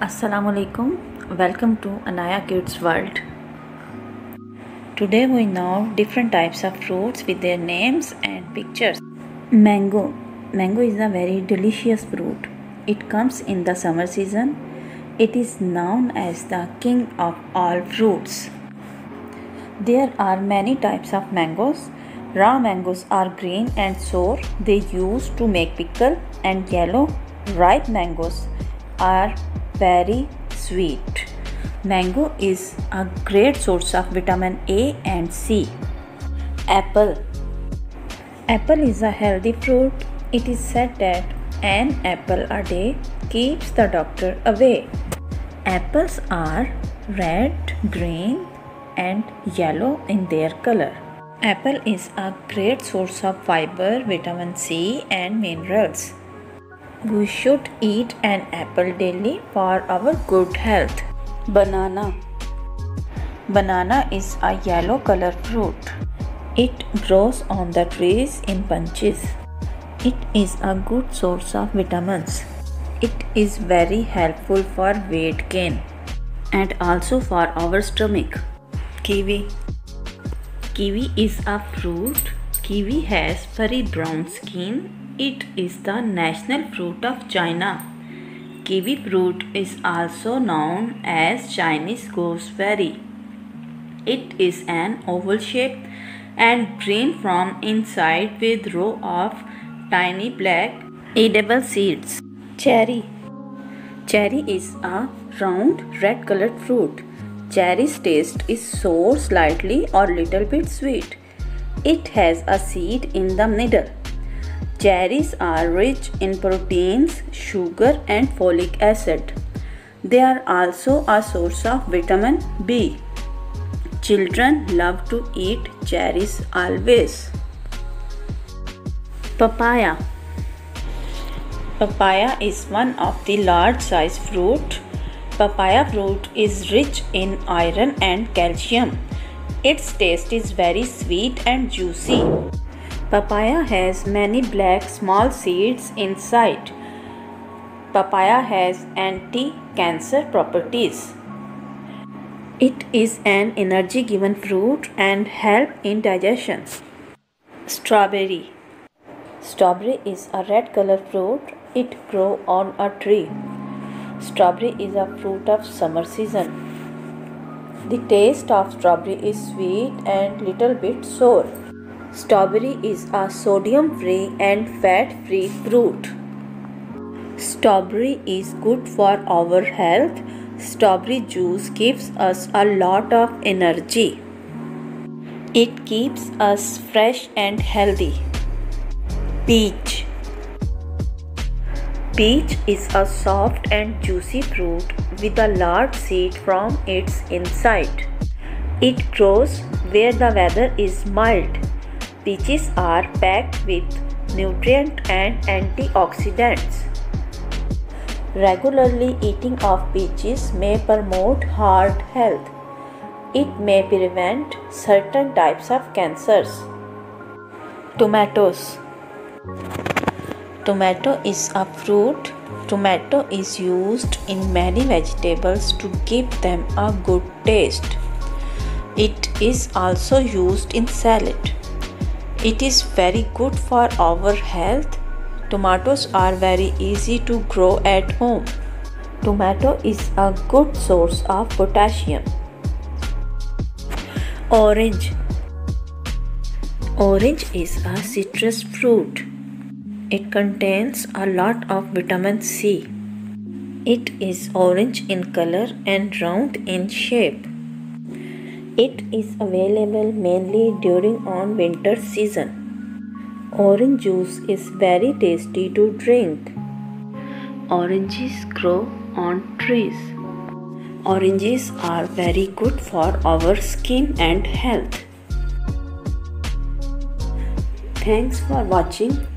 Assalamu alaikum. Welcome to Inaya Kids World. Today we know different types of fruits with their names and pictures. Mango. Mango is a very delicious fruit. It comes in the summer season. It is known as the king of all fruits. There are many types of mangoes. Raw mangoes are green and sour. They used to make pickle and yellow ripe mangoes are very sweet. Mango is a great source of vitamin A and C. Apple. Apple is a healthy fruit. It is said that an apple a day keeps the doctor away. Apples are red, green, and yellow in their color. Apple is a great source of fiber, vitamin C, and minerals. We should eat an apple daily for our good health. Banana Banana is a yellow color fruit. It grows on the trees in bunches. It is a good source of vitamins. It is very helpful for weight gain and also for our stomach. Kiwi Kiwi is a fruit. Kiwi has very brown skin. It is the national fruit of China. Kiwi fruit is also known as Chinese gooseberry. It is an oval shape and green from inside with row of tiny black edible seeds. Cherry Cherry is a round red colored fruit. Cherry's taste is sour, slightly or little bit sweet. It has a seed in the middle. Cherries are rich in proteins, sugar, and folic acid. They are also a source of vitamin B. Children love to eat cherries always. Papaya Papaya is one of the large size fruit Papaya fruit is rich in iron and calcium. Its taste is very sweet and juicy. Papaya has many black small seeds inside. Papaya has anti-cancer properties. It is an energy given fruit and help in digestion. Strawberry Strawberry is a red color fruit. It grow on a tree. Strawberry is a fruit of summer season. The taste of strawberry is sweet and little bit sour. Strawberry is a sodium free and fat free fruit. Strawberry is good for our health. Strawberry juice gives us a lot of energy. It keeps us fresh and healthy. Peach Peach is a soft and juicy fruit with a large seed from its inside. It grows where the weather is mild. Peaches are packed with nutrient and antioxidants. Regularly eating of peaches may promote heart health. It may prevent certain types of cancers. Tomatoes Tomato is a fruit. Tomato is used in many vegetables to give them a good taste. It is also used in salad. It is very good for our health. Tomatoes are very easy to grow at home. Tomato is a good source of potassium. Orange Orange is a citrus fruit. It contains a lot of vitamin C. It is orange in color and round in shape. It is available mainly during on winter season. Orange juice is very tasty to drink. Oranges grow on trees. Oranges are very good for our skin and health. Thanks for watching.